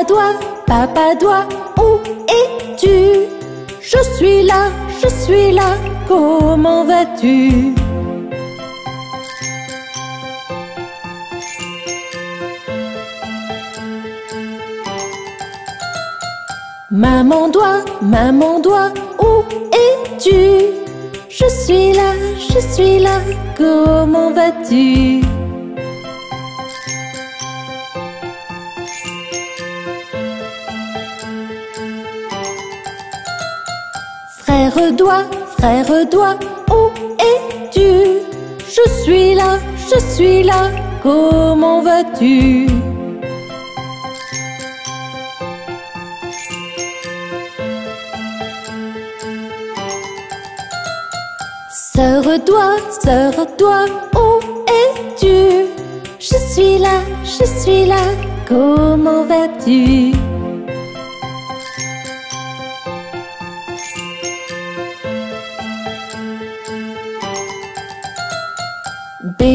Papadois, Papadois, où es-tu? Je suis là, je suis là, comment vas-tu? Maman doigt, maman doigt, où es-tu? Je suis là, je suis là, comment vas-tu? Frère doigt, frère doigt, où es-tu? Je suis là, je suis là, comment vas-tu? Sœur doigt, sœur doigt, où es-tu? Je suis là, je suis là, comment vas-tu?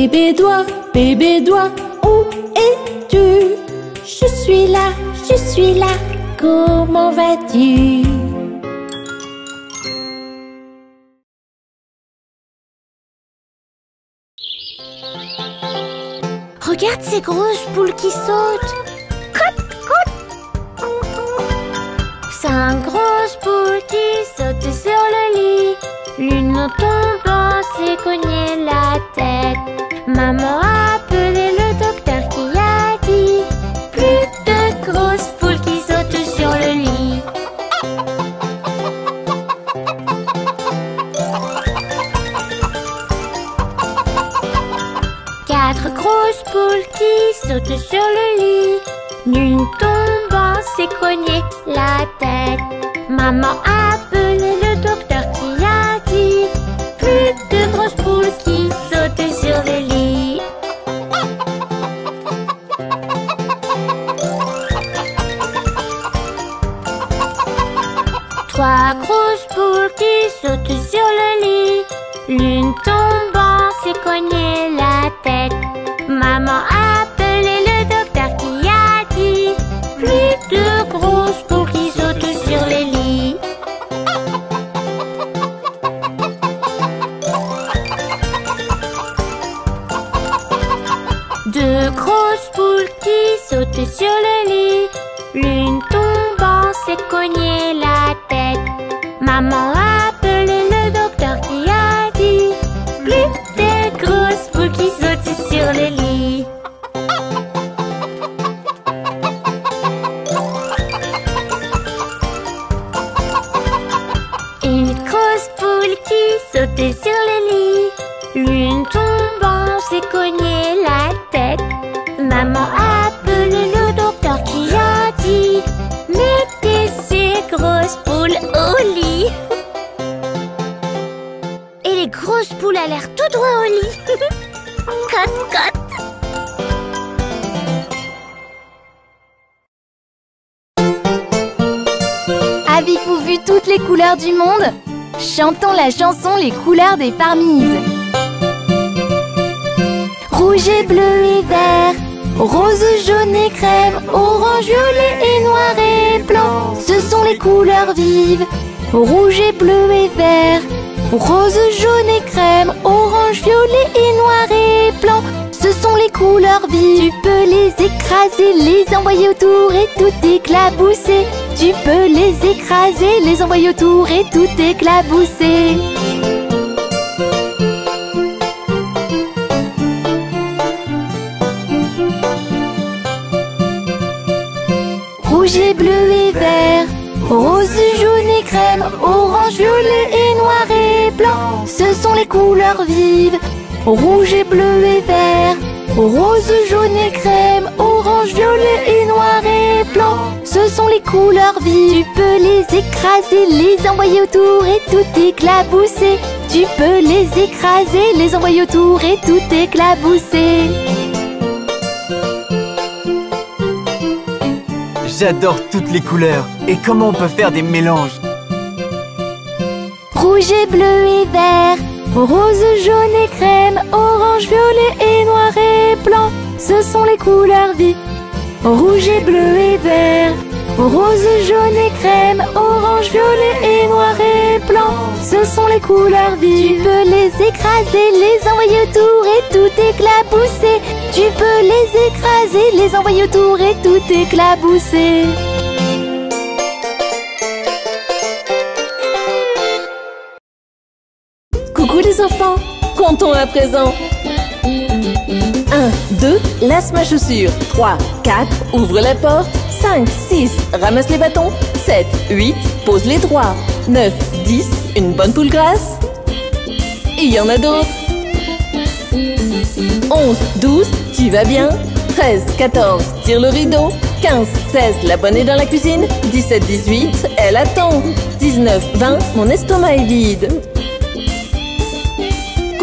Bébé doigt, bébé doigt, où es-tu? Je suis là, je suis là, comment vas-tu? Regarde ces grosses poules qui sautent. Cote. Cinq grosses poules qui sautent sur le lit. L'une tombant Quatre grosses poules qui sautent sur le lit. L'une tombant s'est cogné la tête. Maman a appelé le docteur qui a dit plus de grosses poules qui sautent sur le lit. Trois grosses poules qui sautent sur le lit. L'une tombant s'est cogné la Maman a appelé le docteur qui a dit plus de grosses poules qui sautent sur le lit. Deux grosses poules qui sautent sur le lit. L'une tombant s'est cogné la tête. Maman a allèrent tout droit au lit. cote, cote. Avez-vous vu toutes les couleurs du monde? Chantons la chanson Les couleurs des parmises. Rouge et bleu et vert, rose, jaune et crème, orange, violet et noir et blanc. Ce sont les couleurs vives. Rouge et bleu et vert, rose, jaune et crème, orange, violet et noir et blanc. Ce sont les couleurs vives. Tu peux les écraser, les envoyer autour et tout éclabousser. Tu peux les écraser, les envoyer autour et tout éclabousser. Rouge et bleu et vert, rose, jaune et crème, orange, violet et sont les couleurs vives? Rouge et bleu et vert, rose, jaune et crème, orange, violet et noir et blanc. Ce sont les couleurs vives. Tu peux les écraser, les envoyer autour et tout éclabousser. Tu peux les écraser, les envoyer autour et tout éclabousser. J'adore toutes les couleurs. Et comment on peut faire des mélanges? Rouge et bleu et vert, rose, jaune et crème, orange, violet et noir et blanc. Ce sont les couleurs vives. rouge et bleu et vert, rose, jaune et crème, orange, violet et noir et blanc. Ce sont les couleurs vives. Tu peux les écraser, les envoyer autour et tout éclabousser. Tu peux les écraser, les envoyer autour et tout éclabousser. Coucou les enfants, comptons à présent. 1, 2, laisse ma chaussure. 3, 4, ouvre la porte. 5, 6, ramasse les bâtons. 7, 8, pose les droits. 9, 10, une bonne poule grasse. Il y en a d'autres. 11, 12, tu vas bien. 13, 14, tire le rideau. 15, 16, la bonne est dans la cuisine. 17, 18, elle attend. 19, 20, mon estomac est vide.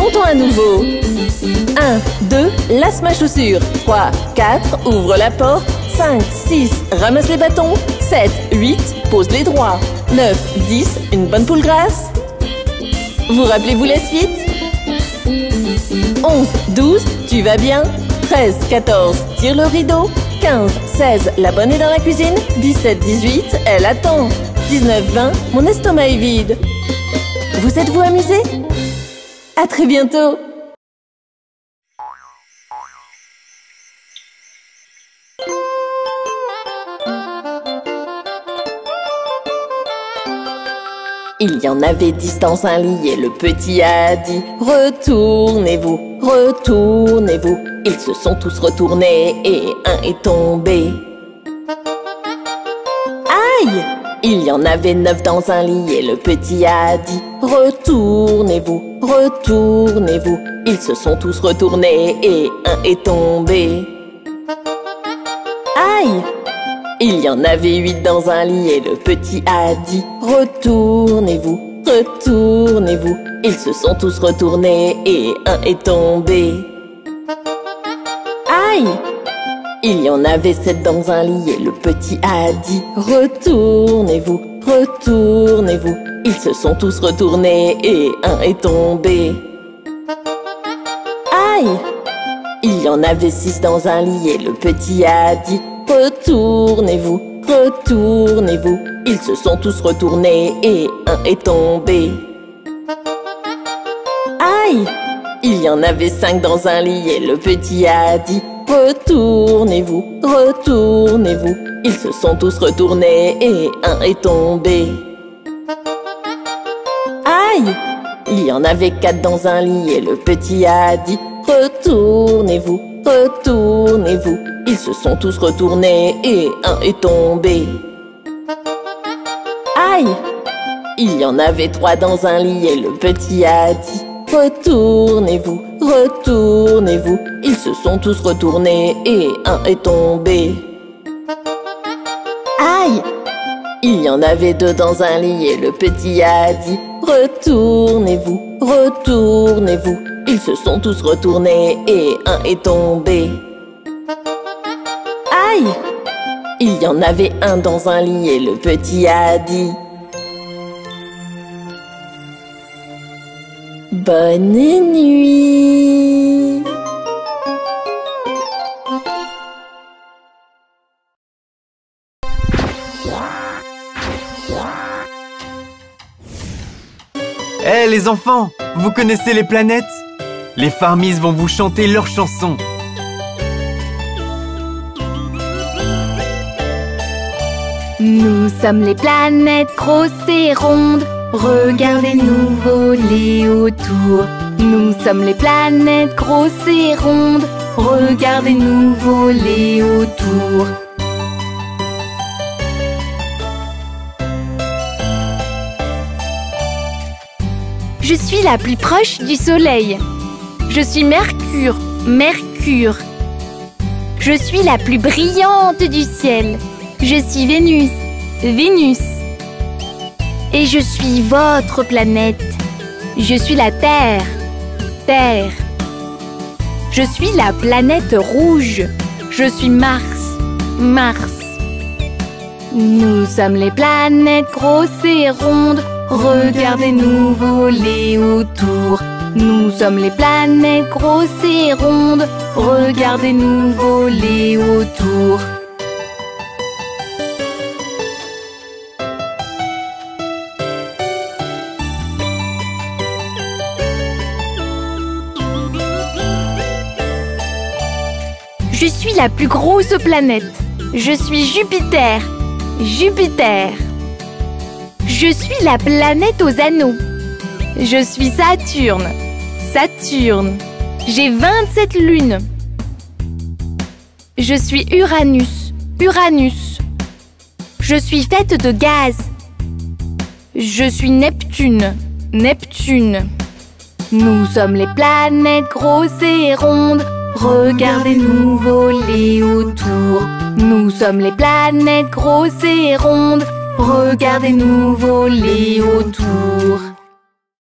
Comptons à nouveau. 1, 2, lasse ma chaussure. 3, 4, ouvre la porte. 5, 6, ramasse les bâtons. 7, 8, pose les droits. 9, 10, une bonne poule grasse. Vous rappelez-vous la suite? 11, 12, tu vas bien 13, 14, tire le rideau. 15, 16, la bonne est dans la cuisine. 17, 18, elle attend. 19, 20, mon estomac est vide. Vous êtes-vous amusés À très bientôt Il y en avait dix dans un lit et le petit a dit Retournez-vous, retournez-vous. Ils se sont tous retournés et un est tombé. Il y en avait neuf dans un lit et le petit a dit Retournez-vous, retournez-vous. Ils se sont tous retournés et un est tombé. Aïe il y en avait huit dans un lit et le petit a dit Retournez-vous, retournez-vous. Ils se sont tous retournés et un est tombé. Aïe Il y en avait sept dans un lit et le petit a dit Retournez-vous, retournez-vous. Ils se sont tous retournés et un est tombé. Aïe Il y en avait six dans un lit et le petit a dit Retournez-vous, retournez-vous. Ils se sont tous retournés et un est tombé. Aïe Il y en avait cinq dans un lit et le petit a dit Retournez-vous, retournez-vous. Ils se sont tous retournés et un est tombé. Aïe Il y en avait quatre dans un lit et le petit a dit Retournez-vous, retournez-vous. Ils se sont tous retournés et un est tombé. Aïe Il y en avait trois dans un lit et le petit a dit Retournez-vous, retournez-vous. Ils se sont tous retournés et un est tombé. Aïe Il y en avait deux dans un lit et le petit a dit Retournez-vous, retournez-vous. Ils se sont tous retournés et un est tombé. Aïe Il y en avait un dans un lit et le petit a dit Bonne nuit Hé les enfants, vous connaissez les planètes? Les Farmis vont vous chanter leur chanson. Nous sommes les planètes grosses et rondes. Regardez-nous voler autour. Nous sommes les planètes grosses et rondes. Regardez-nous voler autour. Je suis la plus proche du Soleil. Je suis Mercure, Mercure. Je suis la plus brillante du ciel. Je suis Vénus, Vénus. Et je suis votre planète. Je suis la Terre, Terre. Je suis la planète rouge. Je suis Mars, Mars. Nous sommes les planètes grosses et rondes. Regardez-nous voler autour. Nous sommes les planètes grosses et rondes. Regardez-nous voler autour. Je suis la plus grosse planète. Je suis Jupiter. Jupiter. Je suis la planète aux anneaux. Je suis Saturne. Saturne. J'ai 27 lunes. Je suis Uranus. Uranus. Je suis faite de gaz. Je suis Neptune. Neptune. Nous sommes les planètes grosses et rondes. Regardez-nous voler autour. Nous sommes les planètes grosses et rondes. Regardez-nous voler autour.